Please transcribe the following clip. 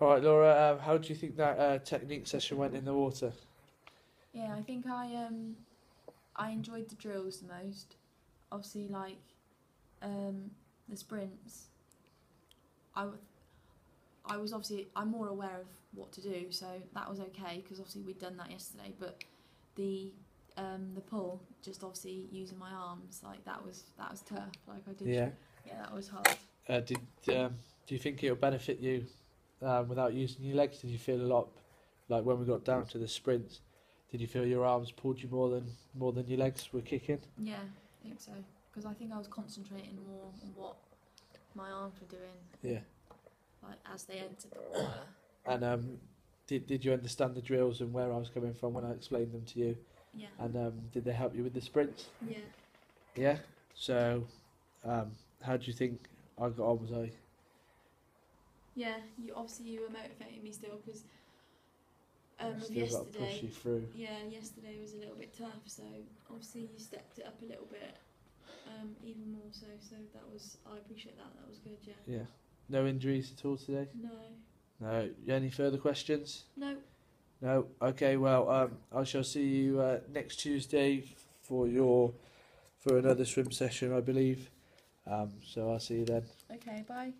All right, Laura. Um, how do you think that uh, technique session went in the water? Yeah, I think I um I enjoyed the drills the most. Obviously, like um the sprints. I w- I was obviously I'm more aware of what to do, so that was okay because obviously we'd done that yesterday. But the um the pull, just obviously using my arms, like that was that was tough. Like I did. Yeah. Yeah, that was hard. Uh, did um, do you think it'll benefit you um, without using your legs? Did you feel a lot like when we got down to the sprints? Did you feel your arms pulled you more than more than your legs were kicking? Yeah, I think so. Because I think I was concentrating more on what my arms were doing, Yeah. like as they entered the water. And um, did did you understand the drills and where I was coming from when I explained them to you? Yeah. And um, did they help you with the sprints? Yeah. Yeah. So, um, how do you think I got on? Was I? Yeah, you obviously you were motivating me still because um, of still got to push yesterday. you through. Yeah, yesterday was a little bit tough, so obviously you stepped it up a little bit, um, even more so. So that was I appreciate that. That was good. Yeah. Yeah. No injuries at all today. No. No. Any further questions? No. No. Okay. Well, um, I shall see you uh, next Tuesday for your for another swim session, I believe. Um, so I'll see you then. Okay. Bye.